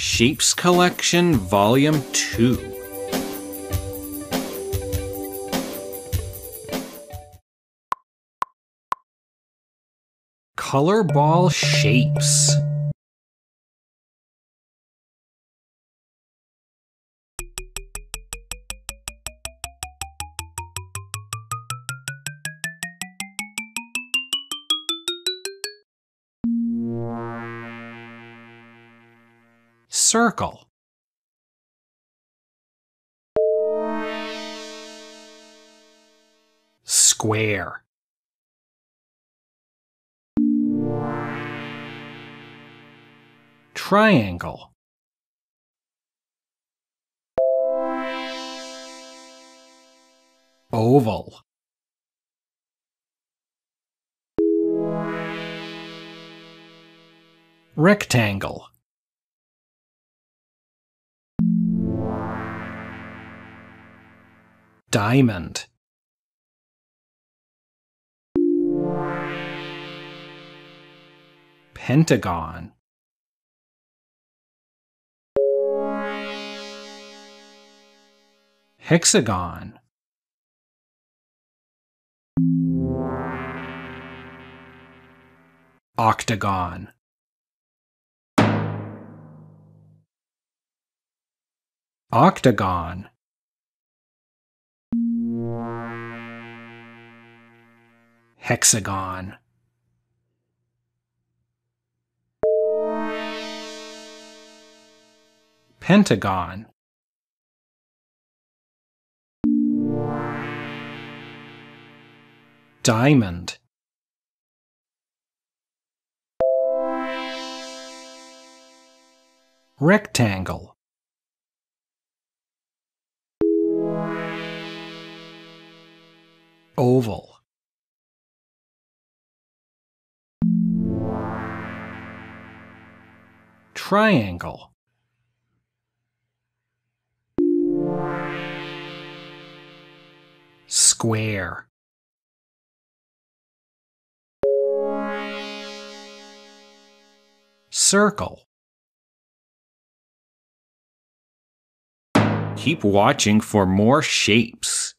Shapes Collection Volume 2. Color Ball Shapes. Circle. Square. Triangle. Oval. Rectangle. Diamond. Pentagon. Hexagon. Octagon. Octagon. Hexagon. Pentagon. Diamond. Rectangle. Oval. Triangle. Square. Circle. Keep watching for more shapes.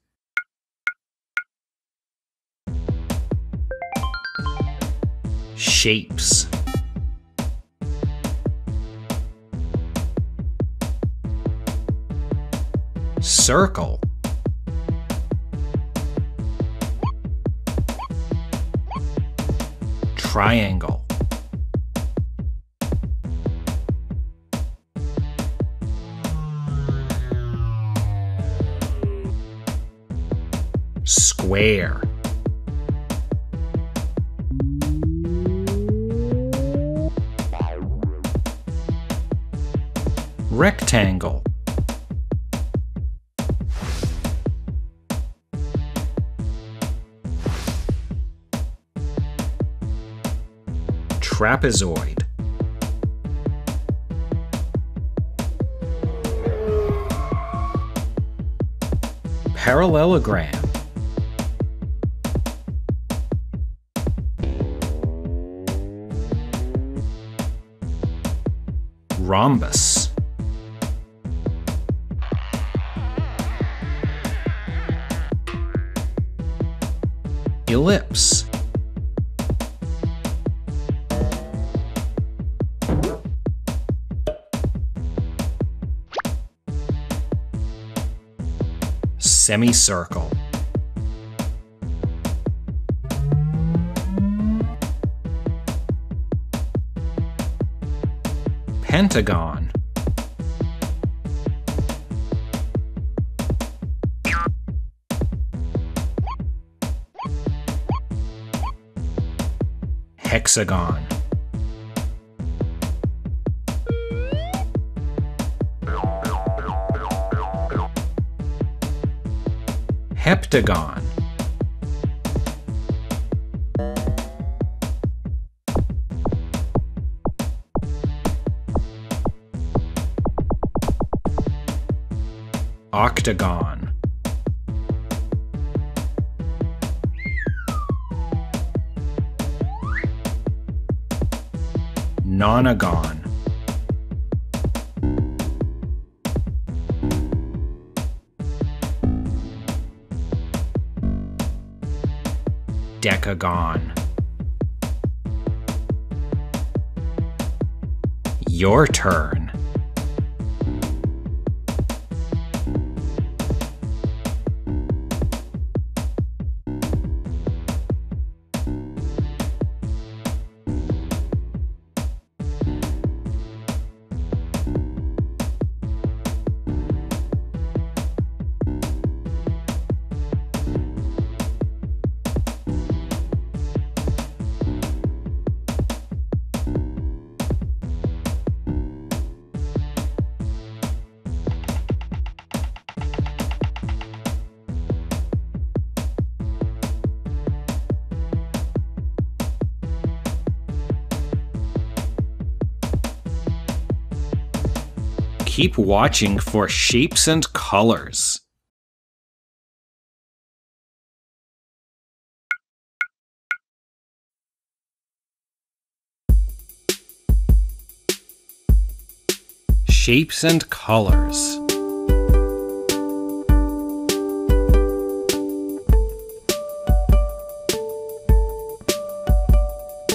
Shapes. Circle. Triangle. Square. Rectangle. Trapezoid. Parallelogram. Rhombus. Semicircle. Pentagon. Hexagon. Heptagon. Octagon. Nonagon. Decagon. Your turn. Keep watching for shapes and colors. Shapes and colors.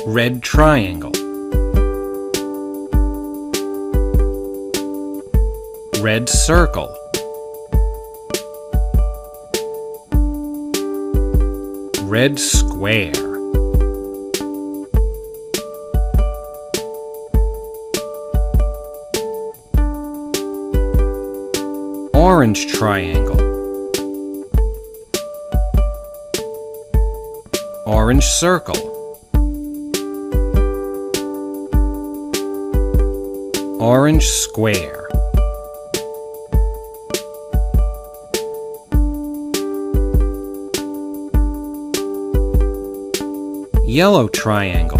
Red triangle. Red circle. Red square. Orange triangle. Orange circle. Orange square. Yellow triangle.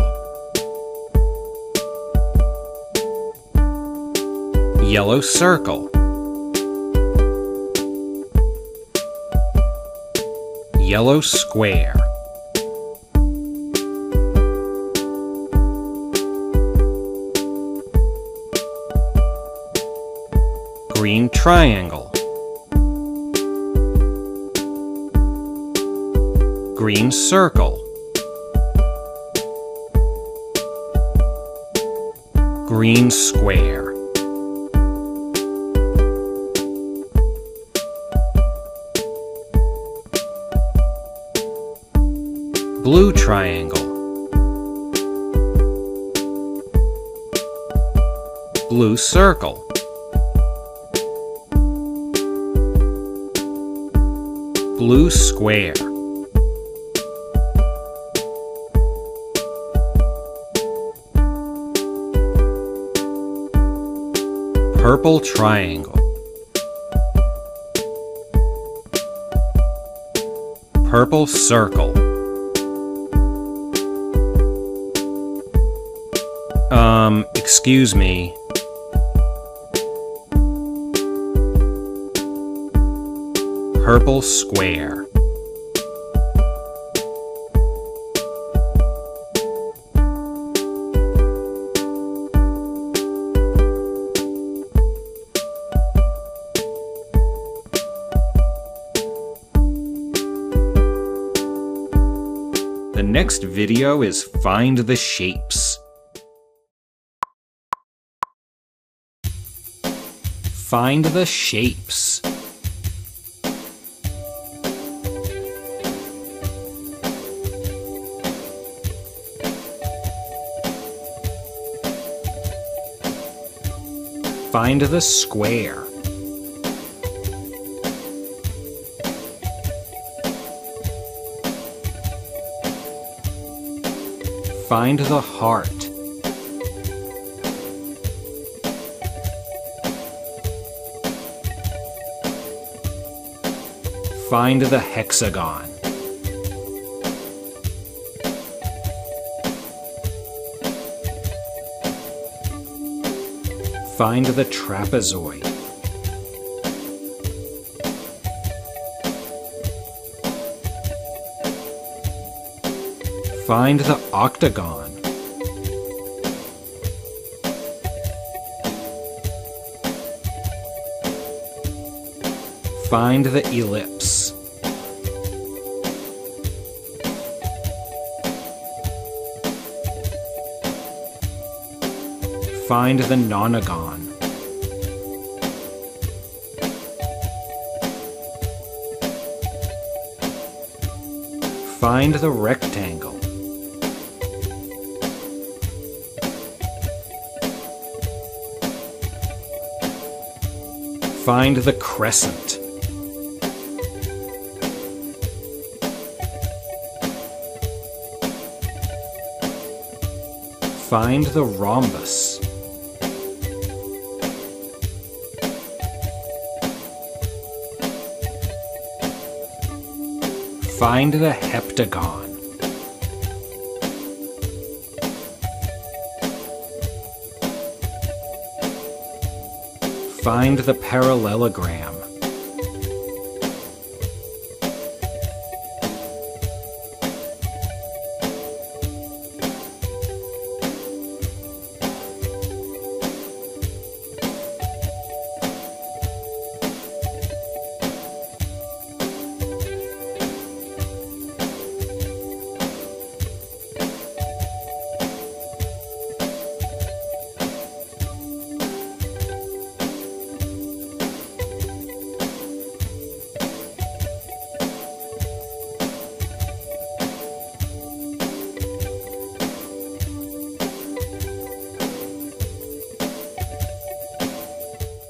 Yellow circle. Yellow square. Green triangle. Green circle. Green square. Blue triangle. Blue circle. Blue square. Purple triangle. Purple circle. Um, excuse me. Purple square. The next video is Find the Shapes. Find the shapes. Find the square. Find the heart. Find the hexagon. Find the trapezoid. Find the octagon. Find the ellipse. Find the nonagon. Find the rectangle. Find the crescent. Find the rhombus. Find the heptagon. Find the parallelogram.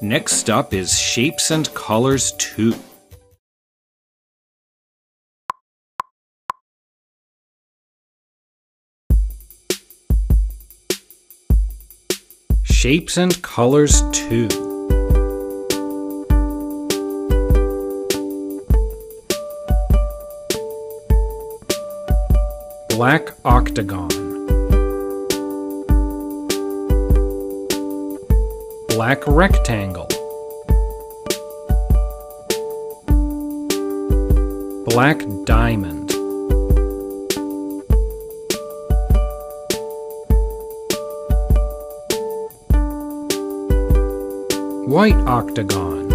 Next up is Shapes and Colors 2. Shapes and Colors 2. Black octagon. Black rectangle. Black diamond. White octagon.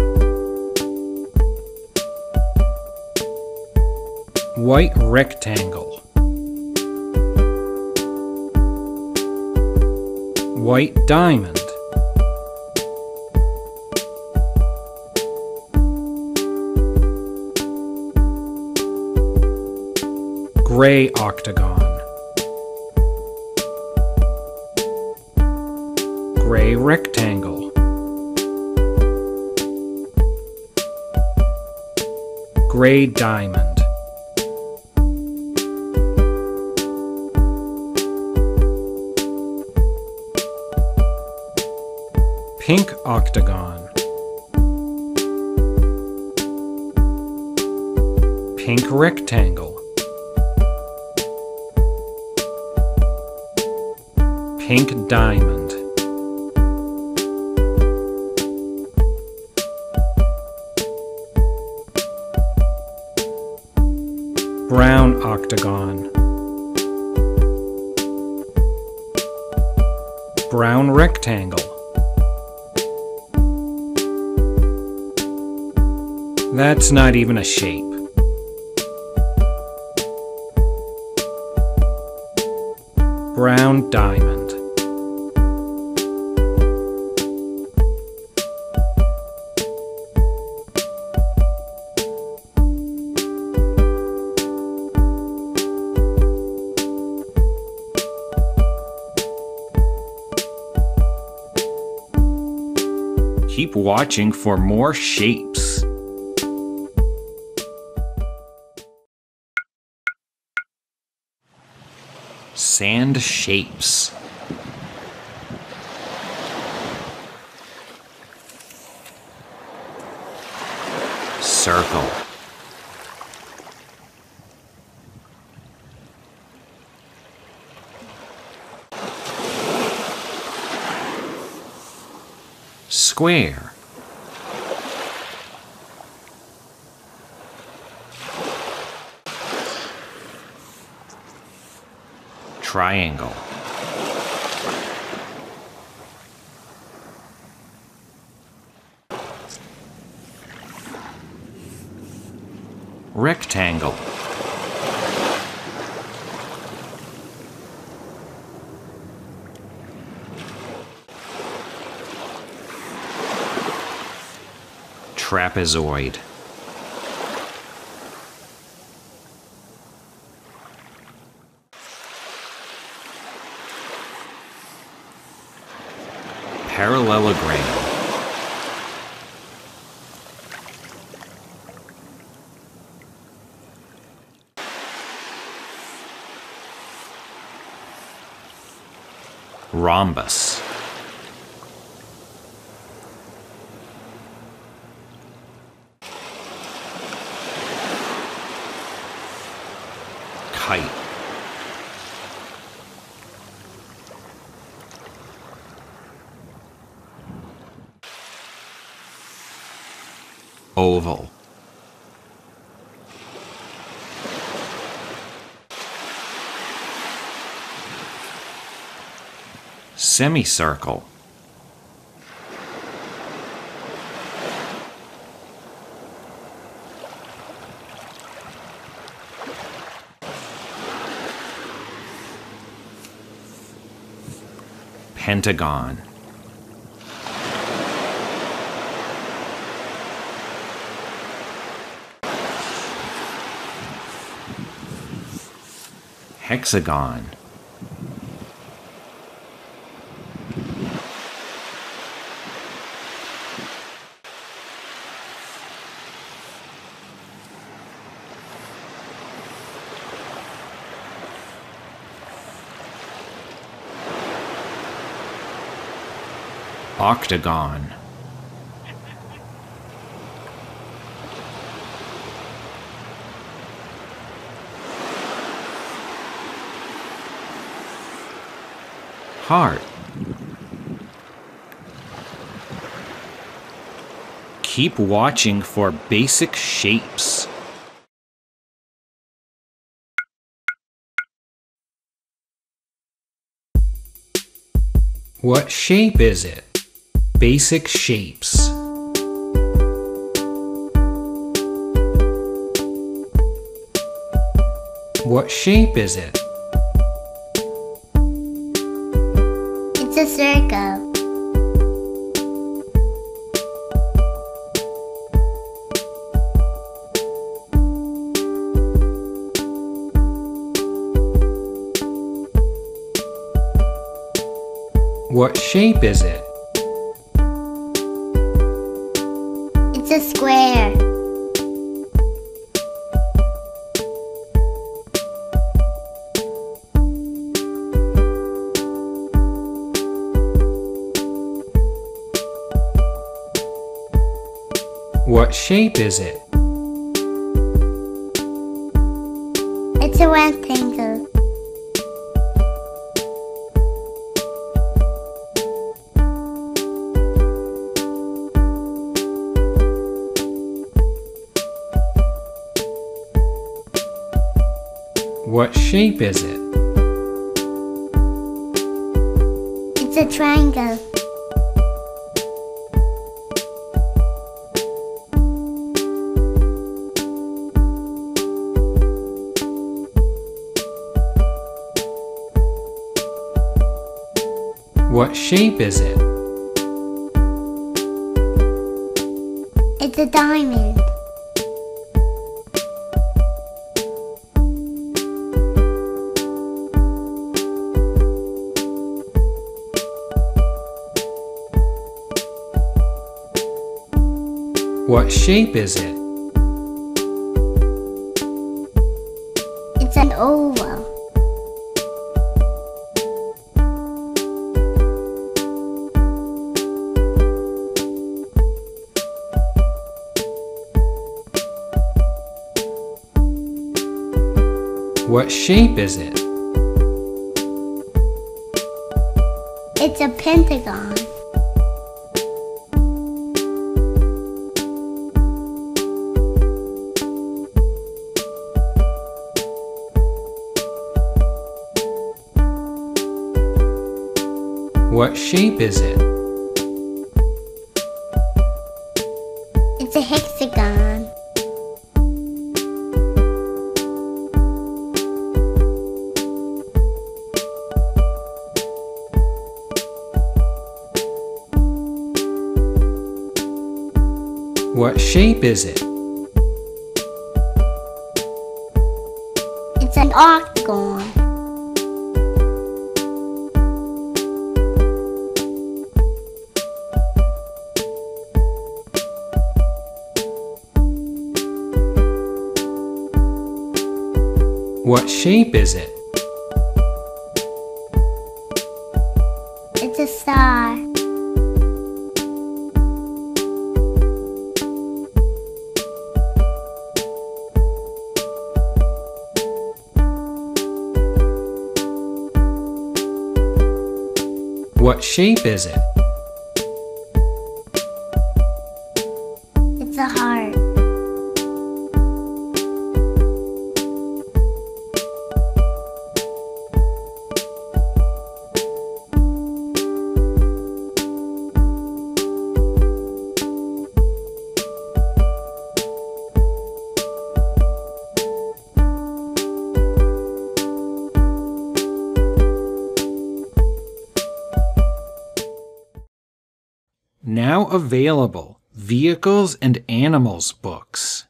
White rectangle. White diamond. Gray octagon. Gray rectangle. Gray diamond. Pink octagon. Pink rectangle. Pink diamond. Brown octagon. Brown rectangle. That's not even a shape. Brown diamond. Watching for more shapes. Sand shapes. Circle. Square. triangle. Rectangle. Trapezoid. Parallelogram. Rhombus. Oval. Semicircle. Pentagon. Hexagon. Octagon. Keep watching for basic shapes. What shape is it? Basic shapes. What shape is it? What shape is it? It's a square. What shape is it? It's a rectangle. What shape is it? It's a triangle. What shape is it? It's a diamond. What shape is it? It's an oval. What shape is it? It's a pentagon. What shape is it? It's a hexagon. What shape is it? What shape is it? It's a star. What shape is it? Available Vehicles and Animals books.